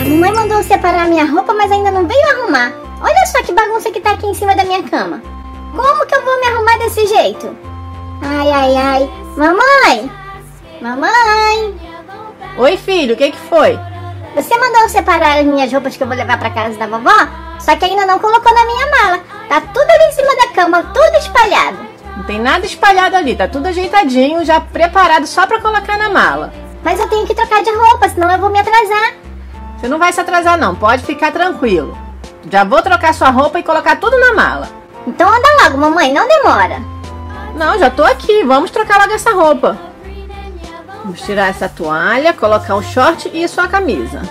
A mamãe mandou separar minha roupa, mas ainda não veio arrumar. Olha só que bagunça que tá aqui em cima da minha cama. Como que eu vou me arrumar desse jeito? Ai, ai, ai. Mamãe! Mamãe! Oi, filho, o que que foi? Você mandou separar as minhas roupas que eu vou levar pra casa da vovó? Só que ainda não colocou na minha mala. Tá tudo ali em cima da cama, tudo espalhado. Não tem nada espalhado ali, tá tudo ajeitadinho, já preparado só pra colocar na mala. Mas eu tenho que trocar de roupa, senão eu vou me atrasar. Você não vai se atrasar não, pode ficar tranquilo. Já vou trocar sua roupa e colocar tudo na mala. Então anda logo, mamãe, não demora. Não, já tô aqui, vamos trocar logo essa roupa. Vamos tirar essa toalha, colocar o short e sua camisa.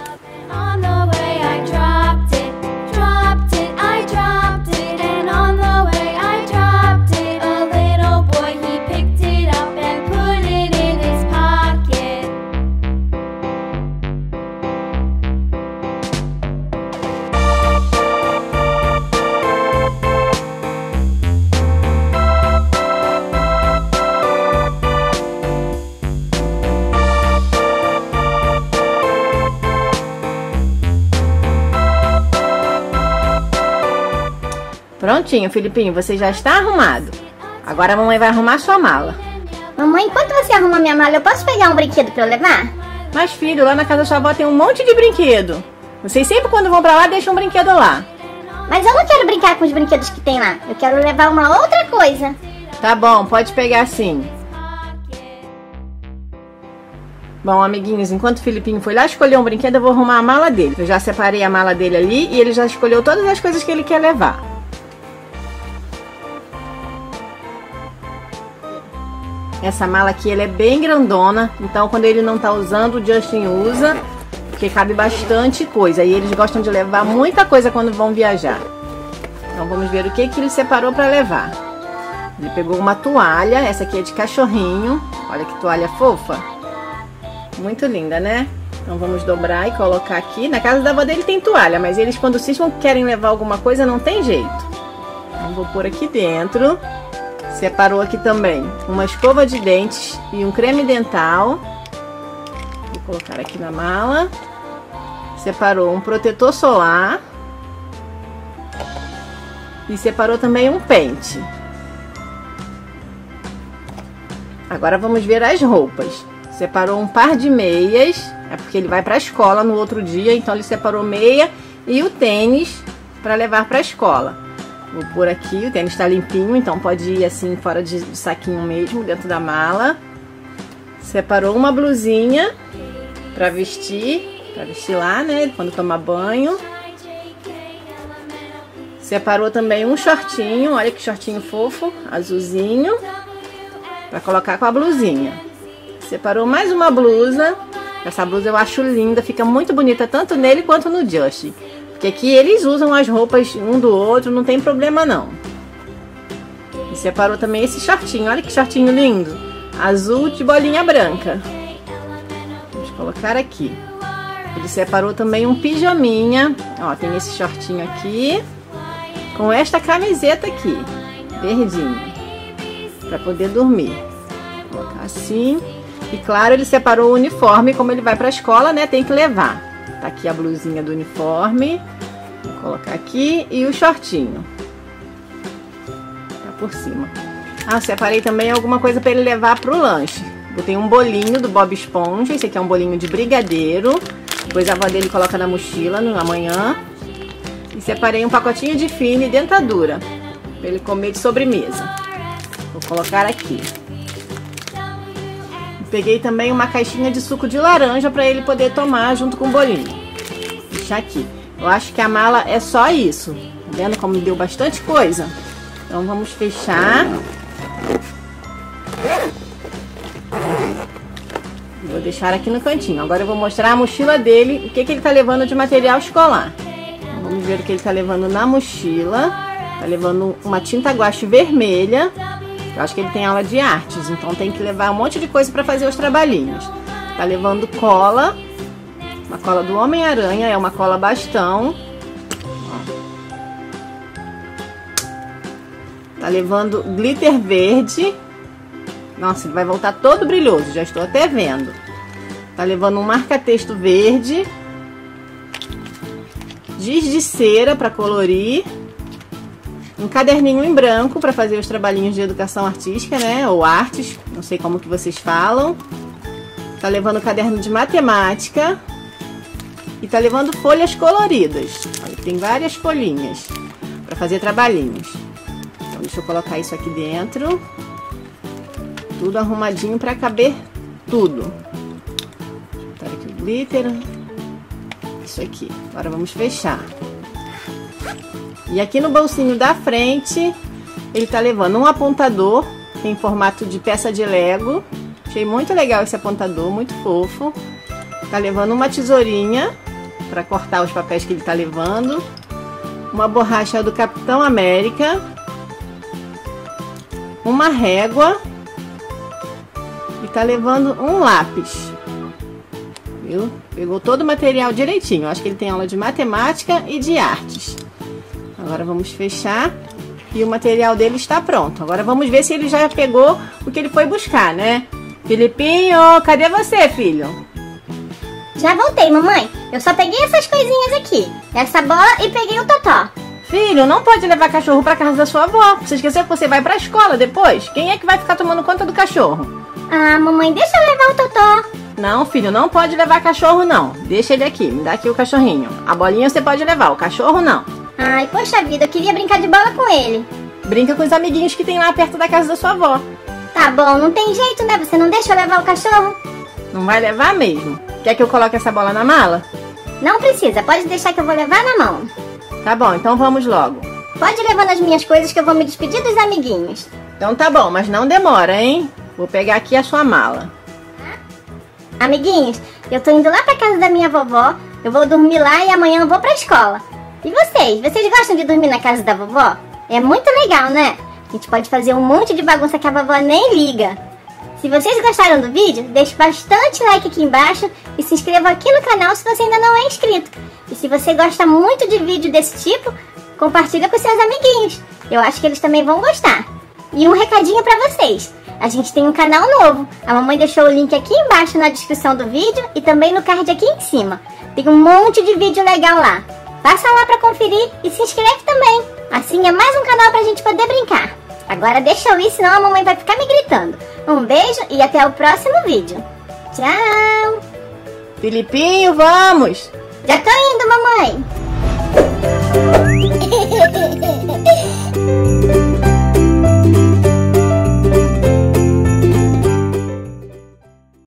Prontinho, Filipinho, você já está arrumado. Agora a mamãe vai arrumar sua mala. Mamãe, enquanto você arruma minha mala, eu posso pegar um brinquedo pra eu levar? Mas filho, lá na casa da sua avó tem um monte de brinquedo. Vocês sempre quando vão pra lá deixam um brinquedo lá. Mas eu não quero brincar com os brinquedos que tem lá. Eu quero levar uma outra coisa. Tá bom, pode pegar sim. Bom, amiguinhos, enquanto o Filipinho foi lá escolher um brinquedo, eu vou arrumar a mala dele. Eu já separei a mala dele ali e ele já escolheu todas as coisas que ele quer levar. Essa mala aqui, ela é bem grandona, então quando ele não tá usando, o Justin usa, porque cabe bastante coisa. E eles gostam de levar muita coisa quando vão viajar. Então vamos ver o que, que ele separou para levar. Ele pegou uma toalha, essa aqui é de cachorrinho. Olha que toalha fofa. Muito linda, né? Então vamos dobrar e colocar aqui. Na casa da avó dele tem toalha, mas eles quando cismam querem levar alguma coisa não tem jeito. Então vou pôr aqui dentro. Separou aqui também uma escova de dentes e um creme dental. Vou colocar aqui na mala. Separou um protetor solar. E separou também um pente. Agora vamos ver as roupas. Separou um par de meias, é porque ele vai para a escola no outro dia, então ele separou meia e o tênis para levar para a escola. Vou pôr aqui, o tênis está limpinho, então pode ir assim fora de, de saquinho mesmo, dentro da mala. Separou uma blusinha para vestir, para vestir lá, né, quando tomar banho. Separou também um shortinho, olha que shortinho fofo, azulzinho, para colocar com a blusinha. Separou mais uma blusa. Essa blusa eu acho linda, fica muito bonita tanto nele quanto no Justin. Porque aqui eles usam as roupas um do outro, não tem problema não. E separou também esse shortinho, olha que shortinho lindo. Azul de bolinha branca. Vamos colocar aqui. Ele separou também um pijaminha. Ó, tem esse shortinho aqui. Com esta camiseta aqui, verdinha. Pra poder dormir. Vou colocar assim. E claro, ele separou o uniforme, como ele vai pra escola, né? Tem que levar. Tá aqui a blusinha do uniforme. Vou colocar aqui. E o shortinho. Tá por cima. Ah, separei também alguma coisa para ele levar pro lanche. Botei um bolinho do Bob Esponja. Esse aqui é um bolinho de brigadeiro. Depois a avó dele coloca na mochila no amanhã. E separei um pacotinho de fine e dentadura. Para ele comer de sobremesa. Vou colocar aqui. Peguei também uma caixinha de suco de laranja para ele poder tomar junto com o bolinho. Deixar aqui. Eu acho que a mala é só isso. Tá vendo como deu bastante coisa? Então vamos fechar. Vou deixar aqui no cantinho. Agora eu vou mostrar a mochila dele, o que, que ele tá levando de material escolar. Então, vamos ver o que ele tá levando na mochila. Tá levando uma tinta guache vermelha. Eu acho que ele tem aula de artes, então tem que levar um monte de coisa para fazer os trabalhinhos. Tá levando cola, uma cola do Homem-Aranha, é uma cola bastão. Tá levando glitter verde. Nossa, ele vai voltar todo brilhoso, já estou até vendo. Tá levando um marca-texto verde. Giz de cera para colorir. Um caderninho em branco para fazer os trabalhinhos de educação artística, né? Ou artes, não sei como que vocês falam. Tá levando caderno de matemática. E tá levando folhas coloridas. Olha, tem várias folhinhas para fazer trabalhinhos. Então, deixa eu colocar isso aqui dentro. Tudo arrumadinho para caber tudo. Tá aqui o glitter. Isso aqui. Agora vamos fechar. E aqui no bolsinho da frente, ele tá levando um apontador em formato de peça de Lego. Achei muito legal esse apontador, muito fofo. Tá levando uma tesourinha para cortar os papéis que ele tá levando. Uma borracha do Capitão América. Uma régua. E tá levando um lápis. Viu? Pegou todo o material direitinho. Acho que ele tem aula de matemática e de artes. Agora vamos fechar. E o material dele está pronto. Agora vamos ver se ele já pegou o que ele foi buscar, né? Filipinho, cadê você, filho? Já voltei, mamãe. Eu só peguei essas coisinhas aqui. Essa bola e peguei o totó. Filho, não pode levar cachorro pra casa da sua avó. Você esqueceu que você vai pra escola depois? Quem é que vai ficar tomando conta do cachorro? Ah, mamãe, deixa eu levar o totó. Não, filho, não pode levar cachorro, não. Deixa ele aqui, me dá aqui o cachorrinho. A bolinha você pode levar, o cachorro não. Ai, poxa vida, eu queria brincar de bola com ele. Brinca com os amiguinhos que tem lá perto da casa da sua avó. Tá bom, não tem jeito, né? Você não deixa eu levar o cachorro? Não vai levar mesmo. Quer que eu coloque essa bola na mala? Não precisa, pode deixar que eu vou levar na mão. Tá bom, então vamos logo. Pode levar nas minhas coisas que eu vou me despedir dos amiguinhos. Então tá bom, mas não demora, hein? Vou pegar aqui a sua mala. Amiguinhos, eu tô indo lá pra casa da minha vovó, eu vou dormir lá e amanhã eu vou pra escola. E vocês? Vocês gostam de dormir na casa da vovó? É muito legal, né? A gente pode fazer um monte de bagunça que a vovó nem liga. Se vocês gostaram do vídeo, deixe bastante like aqui embaixo e se inscreva aqui no canal se você ainda não é inscrito. E se você gosta muito de vídeo desse tipo, compartilha com seus amiguinhos. Eu acho que eles também vão gostar. E um recadinho pra vocês. A gente tem um canal novo. A mamãe deixou o link aqui embaixo na descrição do vídeo e também no card aqui em cima. Tem um monte de vídeo legal lá. Passa lá pra conferir e se inscreve também. Assim é mais um canal pra gente poder brincar. Agora deixa eu ir, senão a mamãe vai ficar me gritando. Um beijo e até o próximo vídeo. Tchau! Filipinho, vamos! Já tô indo, mamãe!